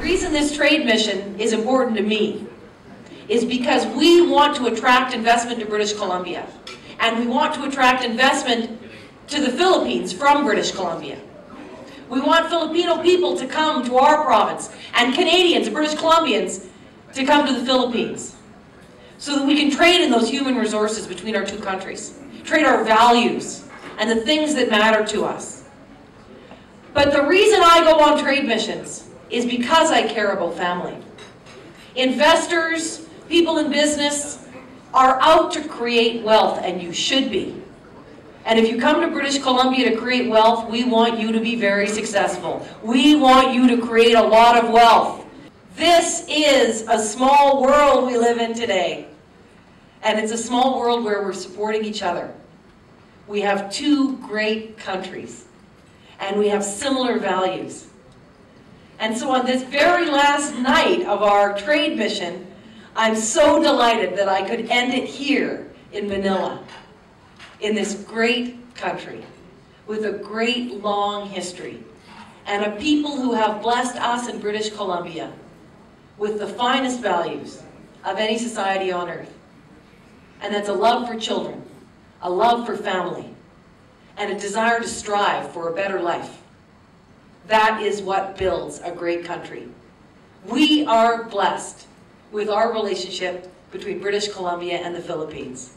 reason this trade mission is important to me is because we want to attract investment to British Columbia. And we want to attract investment to the Philippines from British Columbia. We want Filipino people to come to our province and Canadians, British Columbians, to come to the Philippines so that we can trade in those human resources between our two countries, trade our values and the things that matter to us. But the reason I go on trade missions is because I care about family. Investors, people in business are out to create wealth, and you should be. And if you come to British Columbia to create wealth, we want you to be very successful. We want you to create a lot of wealth. This is a small world we live in today. And it's a small world where we're supporting each other. We have two great countries, and we have similar values. And so on this very last night of our trade mission, I'm so delighted that I could end it here in Manila, in this great country, with a great long history, and a people who have blessed us in British Columbia with the finest values of any society on earth. And that's a love for children, a love for family, and a desire to strive for a better life. That is what builds a great country. We are blessed with our relationship between British Columbia and the Philippines.